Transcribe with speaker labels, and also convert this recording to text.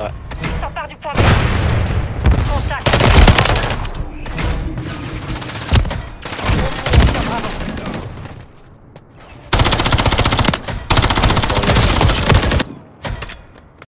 Speaker 1: Ouais.
Speaker 2: S'empare du point